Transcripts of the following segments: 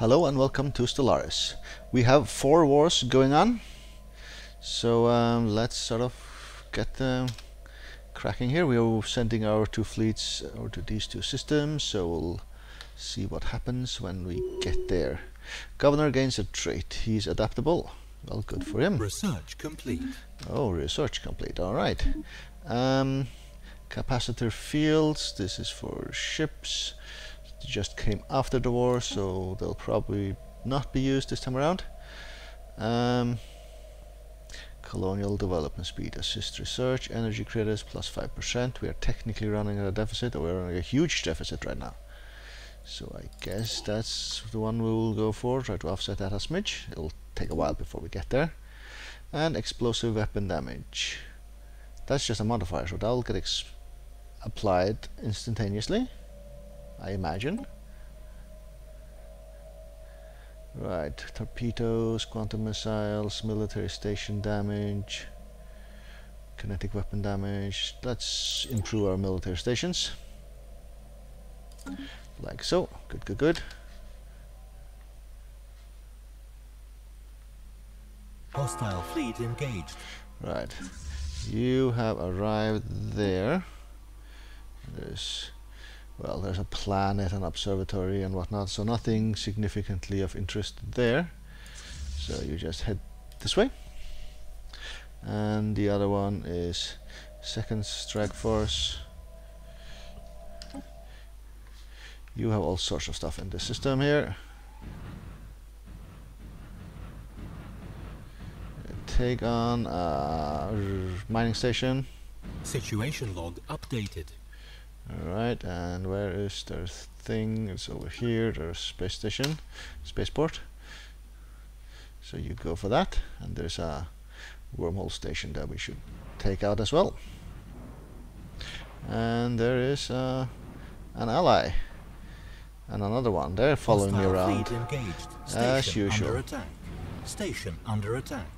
Hello and welcome to Stellaris. We have four wars going on, so um, let's sort of get the cracking here. We are sending our two fleets over to these two systems, so we'll see what happens when we get there. Governor gains a trait. He's adaptable. Well, good for him. Research complete. Oh, research complete. All right. Um, capacitor fields. This is for ships. Just came after the war, so they'll probably not be used this time around. Um, colonial development speed, assist research, energy credits plus 5%. We are technically running at a deficit, or we're running a huge deficit right now. So I guess that's the one we will go for, try to offset that a smidge. It'll take a while before we get there. And explosive weapon damage. That's just a modifier, so that'll get applied instantaneously, I imagine. Right, torpedoes, quantum missiles, military station damage, kinetic weapon damage. Let's improve our military stations. Mm-hmm. Like so. Good, good, good. Hostile fleet engaged. Right. You have arrived there. There's well, there's a planet, an observatory and whatnot, so nothing significantly of interest there. So you just head this way. And the other one is second strike force. You have all sorts of stuff in the system here. Take on a mining station. Situation log updated. Alright, and where is their thing? It's over here, their space station, spaceport. So you go for that, and there's a wormhole station that we should take out as well. And there is uh, an ally. And another one. They're following Hostile me around. Fleet engaged. Station As usual. Under attack. Station under attack.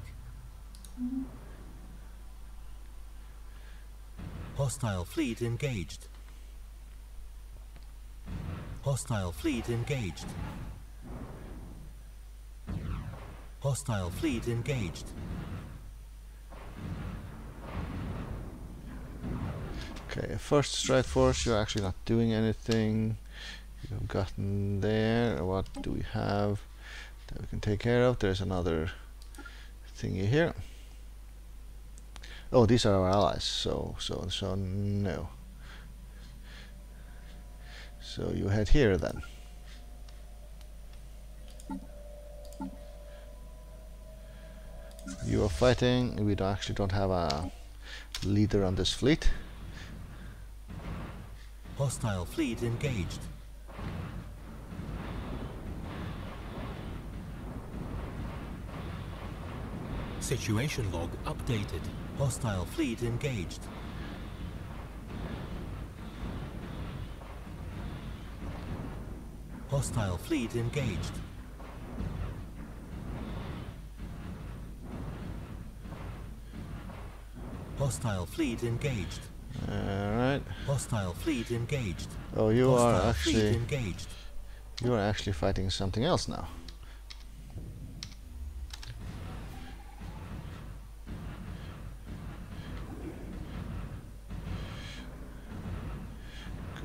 Hostile fleet engaged. Hostile fleet engaged. Hostile fleet engaged. Okay, first strike force, you're actually not doing anything. You've gotten there. What do we have that we can take care of? There's another thingy here. Oh, these are our allies. So, so, so, no. So you head here then. You are fighting. We don't actually don't have a leader on this fleet. Hostile fleet engaged. Situation log updated. Hostile fleet engaged. Hostile fleet engaged. Hostile fleet engaged. Alright. Hostile fleet engaged. Oh, you are Hostile fleet actually engaged. you are actually fighting something else now.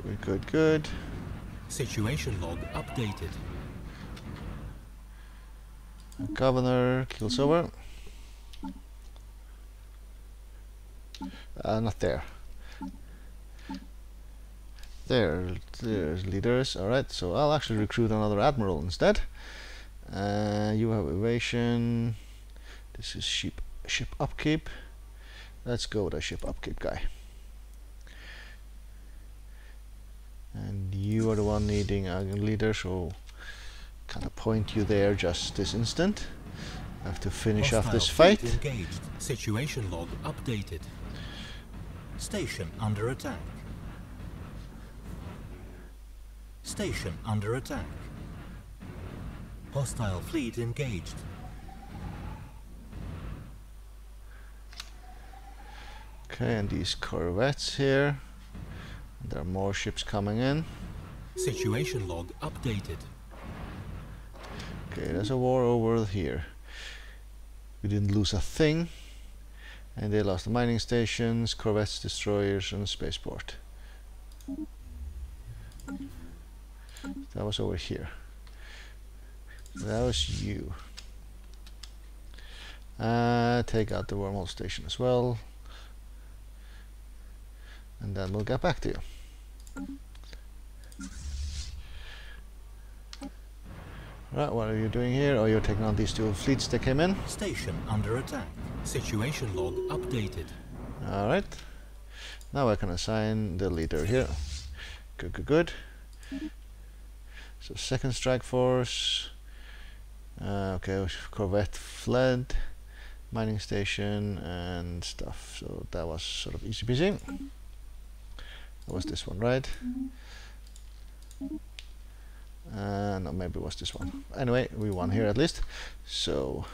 Good, good, good. Situation log updated. Governor kills over. Uh, not there. There, there's leaders. Alright, so I'll actually recruit another admiral instead. Uh, you have evasion. This is ship ship upkeep. Let's go with a ship upkeep guy. And you are the one needing a leader, so kind of point you there just this instant. Have to finish off this fight. engaged. Situation log updated. Station under attack. Station under attack. Hostile fleet engaged. Okay, and these corvettes here. There are more ships coming in. Situation log updated. Okay, there's a war over here. We didn't lose a thing. And they lost the mining stations, corvettes, destroyers, and spaceport. That was over here. That was you. Uh, take out the wormhole station as well. And then we'll get back to you. Right, what are you doing here? Oh, you're taking on these two fleets that came in. Station under attack. Situation log updated. Alright. Now I can assign the leader here. Good, good, good. So second strike force. Uh, okay, Corvette fled. Mining station and stuff. So that was sort of easy peasy. Was this one, right? Uh, no, maybe it was this one. Anyway, we won here at least. So,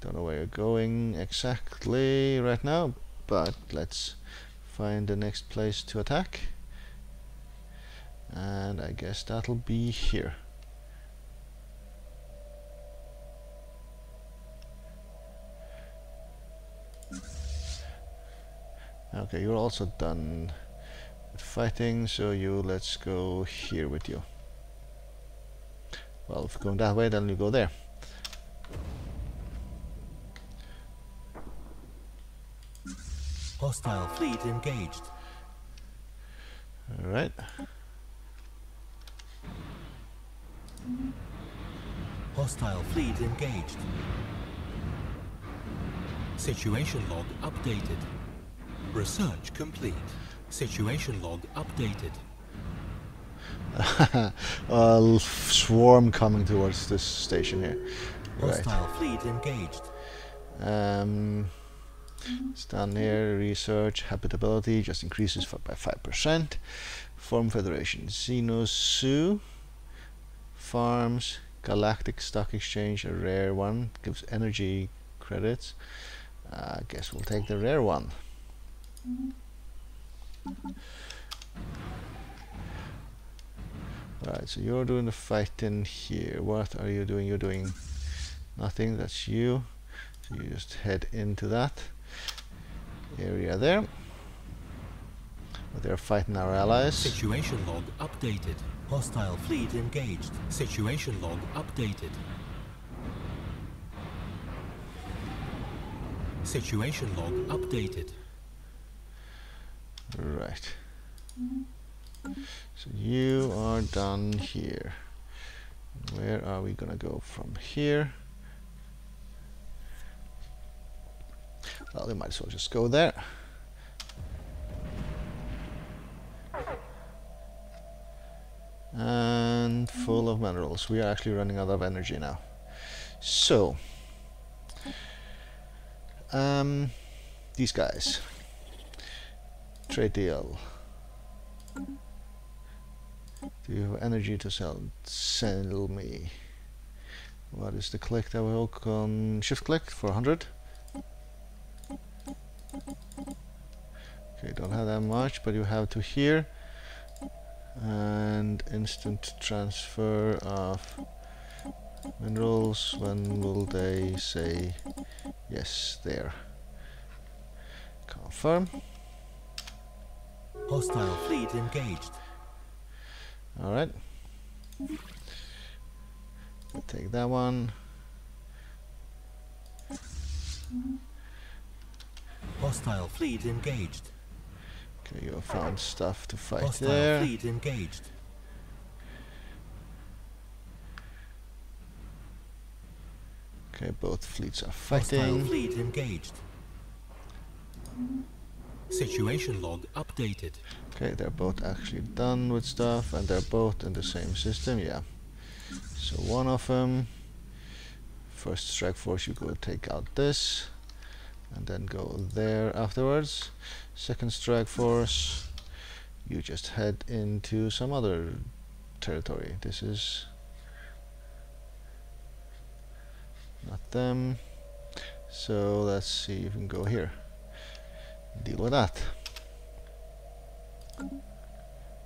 don't know where you're going exactly right now, but let's find the next place to attack. And I guess that'll be here. Okay, you're also done fighting, so you let's go here with you. Well, if you're going that way, then you go there. Hostile fleet engaged. Alright. Hostile fleet engaged. Situation log updated. Research complete. Situation log updated. a swarm coming towards this station here. Hostile fleet engaged. Um, it's down here. Research habitability just increases by five percent. Form Federation. Xenosu. Farms. Galactic Stock Exchange, a rare one, gives energy credits. Uh, I guess we'll take the rare one. Right, so you're doing the fighting here. What are you doing? You're doing nothing. That's you. So you just head into that area there. But they're fighting our allies. Situation log updated. Hostile fleet engaged. Situation log updated. Situation log updated. Right. So you are done here. Where are we gonna go from here? Well, we might as well just go there. And full of minerals. We are actually running out of energy now. So, um, these guys. Trade deal. Do you have energy to sell? Sell me. What is the click that we hook on? Shift click for 100. Okay, don't have that much, but you have to here. And instant transfer of minerals. When will they say yes? There. Confirm. Hostile fleet engaged. Alright. Take that one. Hostile fleet engaged. Okay, you have found stuff to fight Hostile there. fleet engaged. Okay, both fleets are fighting. Hostile fleet engaged. Situation log updated. Okay, they're both actually done with stuff and they're both in the same system, yeah. So one of them, first strike force, you go take out this and then go there afterwards. Second strike force, you just head into some other territory. This is not them. So let's see if we can go here. Deal with that.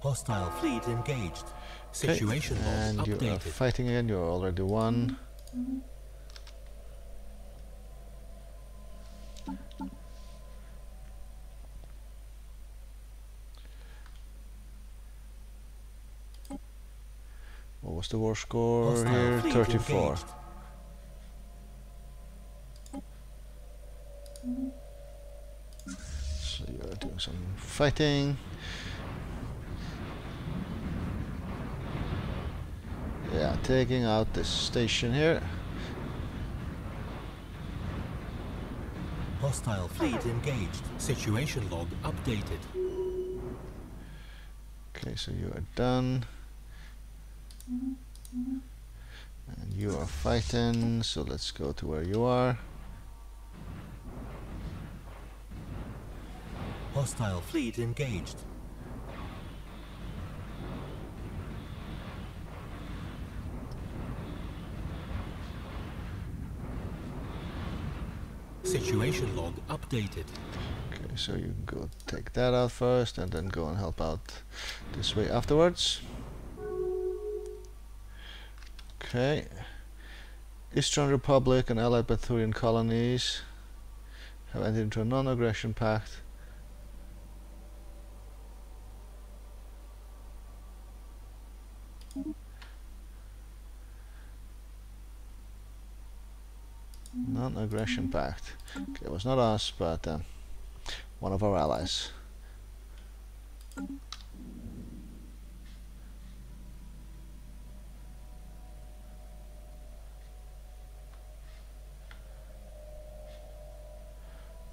Hostile fleet engaged. Okay, Situation and log you are fighting again. You're already one. What was the war score Hostile here? 34. engaged. So you're doing some fighting. Yeah, taking out this station here. Hostile fleet engaged. Situation log updated. Okay, so you are done. And you are fighting, so let's go to where you are. Hostile fleet engaged. Situation log updated. Okay, so you go take that out first and then go and help out this way afterwards. Okay. Eastern Republic and allied Bethurian colonies have entered into a non-aggression pact. Non-aggression pact. Okay, it was not us, but um, one of our allies.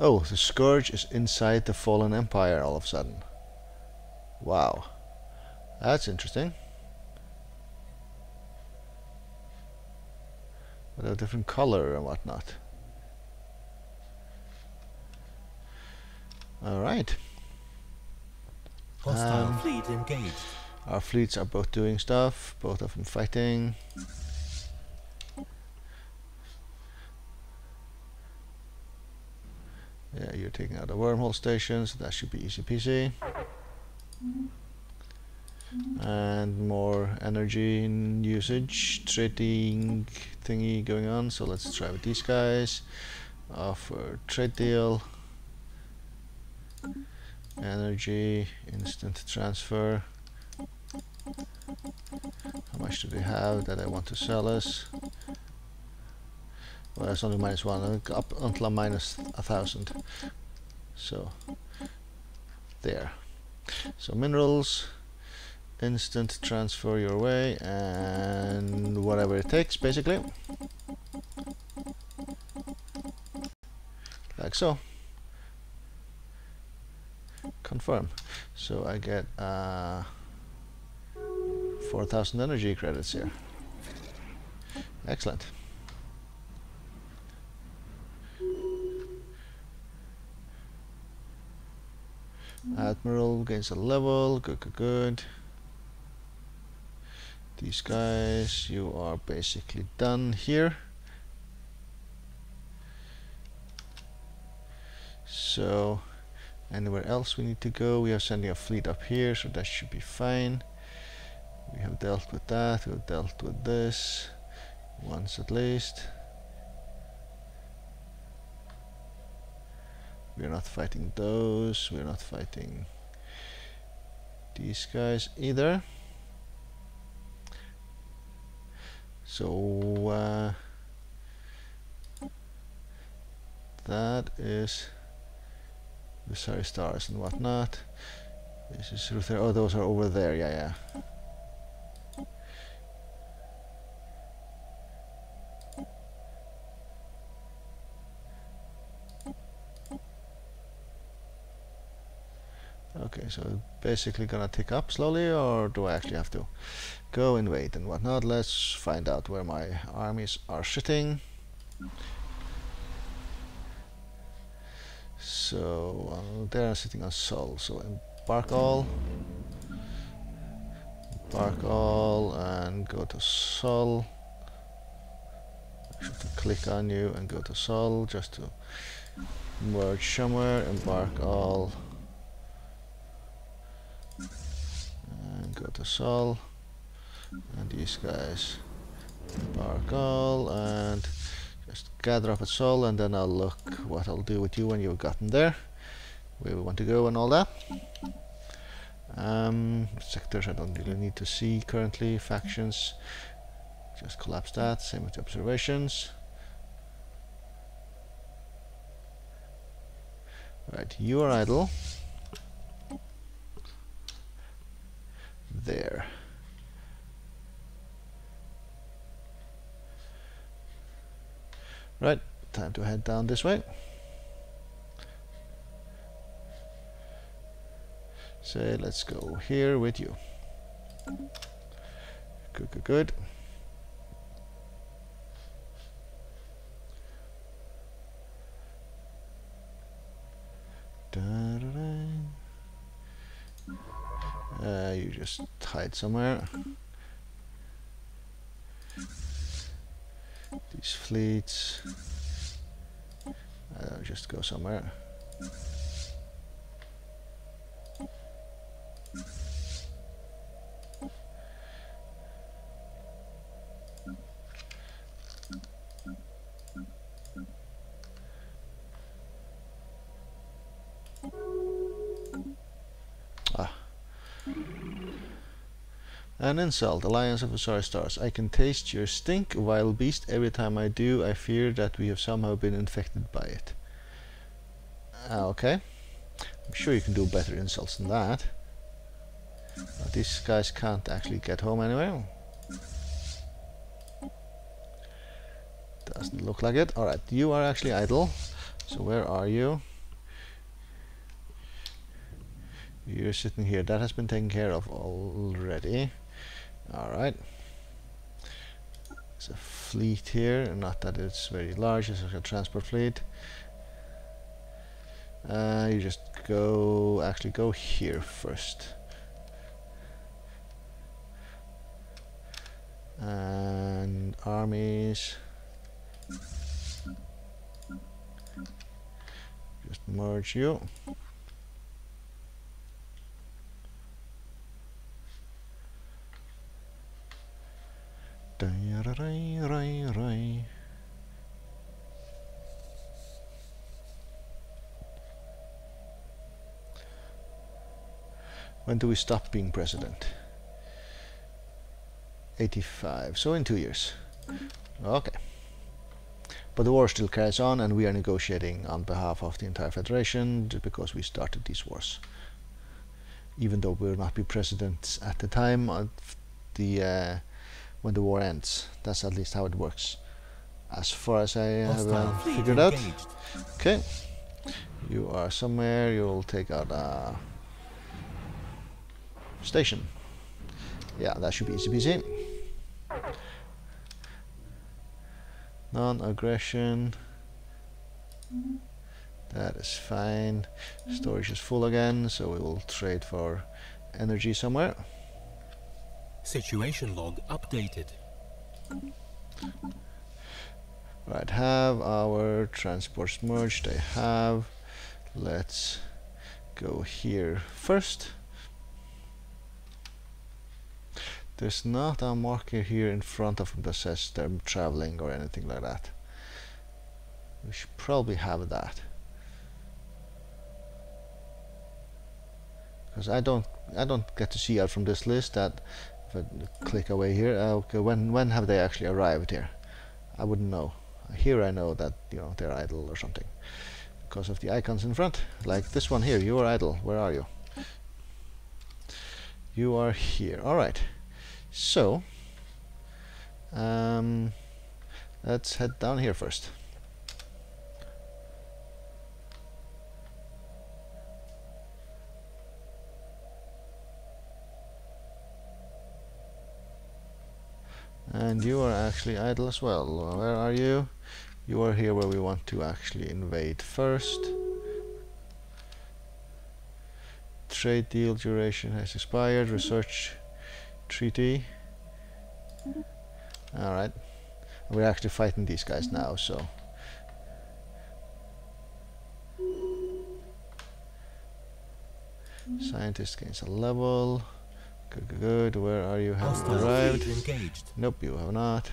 Oh, the Scourge is inside the Fallen Empire all of a sudden. Wow. That's interesting. With a different color and whatnot. Alright. Um, fleet engaged. Our fleets are both doing stuff, both of them fighting. Yeah, you're taking out a wormhole station, so that should be easy peasy. And more energy usage, trading thingy going on, so let's try with these guys. Offer trade deal. Energy, instant transfer. How much do they have that I want to sell us? Well, it's only minus one, uh, up until a minus a thousand. So, there. So minerals, instant transfer your way, and whatever it takes, basically. Like so. Confirm. So I get uh, 4,000 energy credits here. Excellent. Admiral gains a level. Good, good, good. These guys, you are basically done here. So, anywhere else we need to go? We are sending a fleet up here, so that should be fine. We have dealt with that, we have dealt with this once at least. We're not fighting those, we're not fighting these guys either. So uh, that is the sorry stars and whatnot. This is Ruther. Oh, those are over there. Yeah, yeah. Okay, so basically gonna tick up slowly, or do I actually have to go and wait and whatnot? Let's find out where my armies are sitting. So uh, they're sitting on Sol. So embark all, embark all, and go to Sol. To click on you and go to Sol just to merge somewhere. Embark all. Go to Sol, and these guys embark all, and just gather up at Sol, and then I'll look what I'll do with you when you've gotten there, where we want to go and all that. Um, sectors I don't really need to see currently. Factions, just collapse that. Same with observations. Right, you are idle. There. Right, time to head down this way. Say, let's go here with you. Good, good, good. Da -da -da. You just hide somewhere. These fleets. Uh, just go somewhere. An insult, Alliance of Sorry Stars. I can taste your stink, vile beast. Every time I do, I fear that we have somehow been infected by it. Uh, okay. I'm sure you can do better insults than that. But these guys can't actually get home anyway. Doesn't look like it. Alright, you are actually idle. So where are you? You're sitting here. That has been taken care of already. Alright. There's a fleet here. Not that it's very large. It's a transport fleet. Uh, you just go... Actually go here first. And armies. Just merge you. When do we stop being president? 85, so in two years. Okay. But the war still carries on and we are negotiating on behalf of the entire Federation because we started these wars. Even though we will not be presidents at the time of the uh, when the war ends. That's at least how it works. As far as I have uh, figured out. Okay. You are somewhere, you'll take out a station. Yeah, that should be easy peasy. Non-aggression. That is fine. Storage is full again, so we will trade for energy somewhere. Situation log updated. Right, have our transports merged. I have. Let's go here first. There's not a marker here in front of them that says they're traveling or anything like that. We should probably have that. Because I don't I don't get to see out from this list that if I click away here, uh, okay, when when have they actually arrived here? I wouldn't know. Here I know that you know they're idle or something because of the icons in front. Like this one here, you are idle. Where are you? You are here. All right. So, um, let's head down here first. And you are actually idle as well. Where are you? You are here where we want to actually invade first. Trade deal duration has expired. Research treaty. Alright. We're actually fighting these guys now, so. Scientist gains a level. Good, good, good. Where are you? Have Hostile arrived? engaged. Nope, you have not.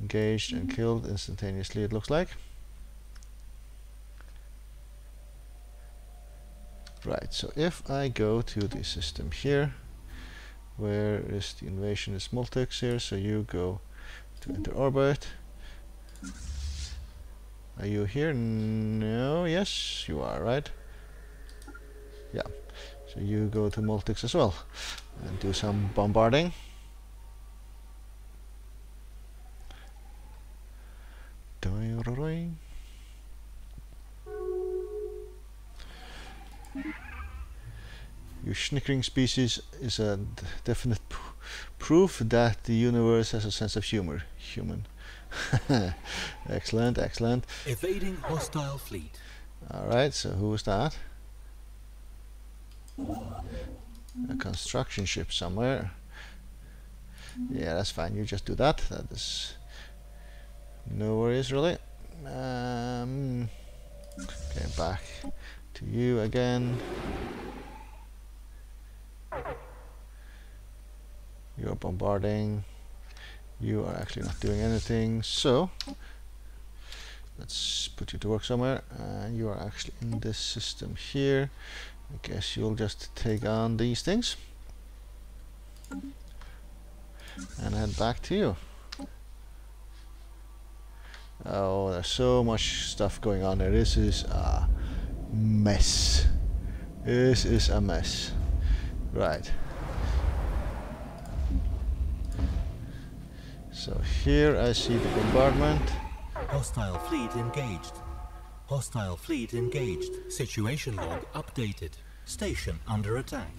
Engaged and killed instantaneously, it looks like. Right, so if I go to the system here, where is the invasion is Multix here, so you go to enter orbit. Are you here? No, yes, you are, right? Yeah, so you go to Multix as well and do some bombarding. Your snickering species is a d- definite proof that the universe has a sense of humor. Human. excellent, excellent. Evading hostile fleet. Alright, so who was that? A construction ship somewhere. Yeah, that's fine. You just do that. That is no worries, really. Um, okay, back to you again. You're bombarding. You are actually not doing anything. So let's put you to work somewhere. And you are actually in this system here. I guess you'll just take on these things and head back to you. Oh, there's so much stuff going on there. This is a mess. This is a mess. Right. So here I see the bombardment. Hostile fleet engaged. Hostile fleet engaged. Situation log updated. Station under attack.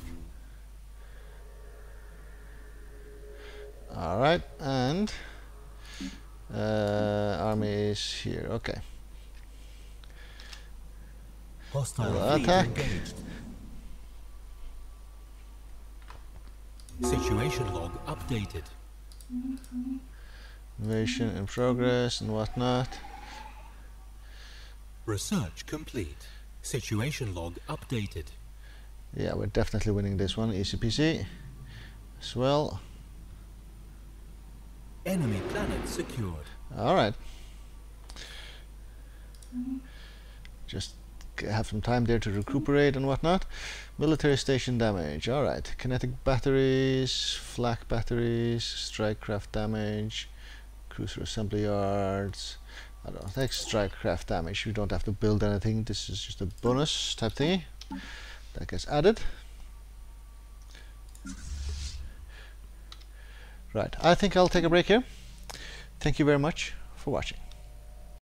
All right, and uh, army is here. Okay. Hostile Well, fleet attack. engaged. Situation log updated. Invasion in progress and whatnot. Research complete. Situation log updated. Yeah, we're definitely winning this one. ECPC. As well. Enemy planet secured. All right. Just have some time there to recuperate and whatnot. Military station damage. All right. Kinetic batteries, flak batteries, strike craft damage, cruiser assembly yards. I don't know. Strike craft damage. You don't have to build anything. This is just a bonus type thingy that gets added. Right. I think I'll take a break here. Thank you very much for watching.